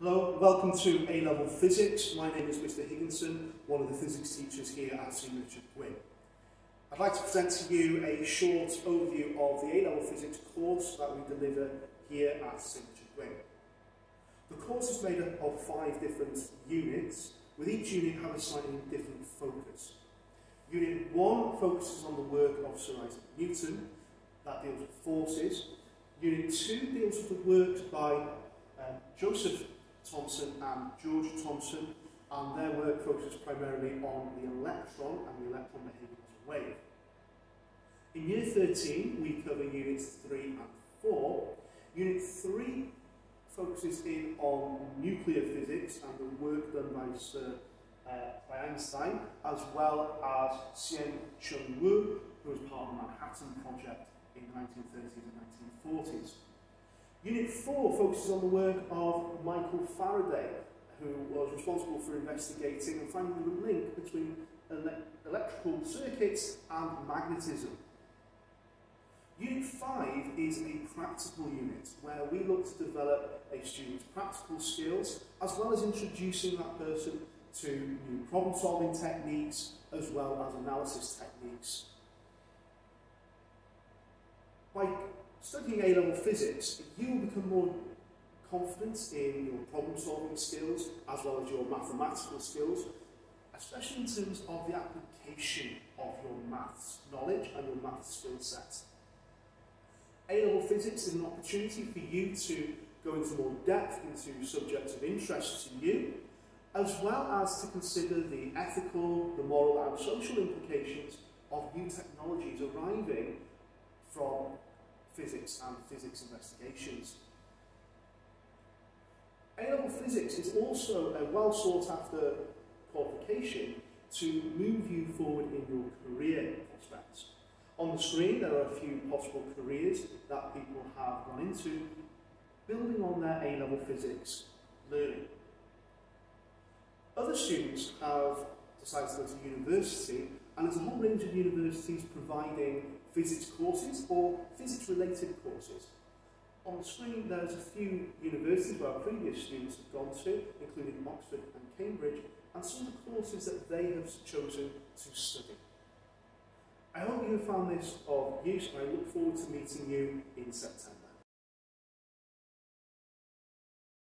Hello, welcome to A-Level Physics. My name is Mr Higginson, one of the physics teachers here at St Richard Gwyn. I'd like to present to you a short overview of the A-Level Physics course that we deliver here at St Richard Gwyn. The course is made up of five different units, with each unit having a slightly different focus. Unit 1 focuses on the work of Sir Isaac Newton, that deals with forces. Unit 2 deals with the work by um, Joseph Thomson and George Thomson, and their work focuses primarily on the electron and the electron behaving as a wave. In Year 13, we cover Units 3 and 4. Unit 3 focuses in on nuclear physics and the work done by Sir uh, by Einstein, as well as Hsien Chung Wu, who was part of the Manhattan Project in the 1930s and 1940s. Unit 4 focuses on the work of Michael Faraday, who was responsible for investigating and finding the link between ele electrical circuits and magnetism. Unit 5 is a practical unit where we look to develop a student's practical skills as well as introducing that person to new problem solving techniques as well as analysis techniques. By studying A-level physics, you will become more confident in your problem solving skills as well as your mathematical skills, especially in terms of the application of your maths knowledge and your maths skill set. A-level physics is an opportunity for you to go into more depth into subjects of interest to you, as well as to consider the ethical, the moral and social implications of new technologies arriving from physics and physics investigations. A-level physics is also a well sought after qualification to move you forward in your career prospects. On the screen, there are a few possible careers that people have gone into, building on their A-level physics learning. Other students have to university, and there's a whole range of universities providing physics courses or physics-related courses. On the screen, there's a few universities where our previous students have gone to, including Oxford and Cambridge, and some of the courses that they have chosen to study. I hope you found this of use and I look forward to meeting you in September.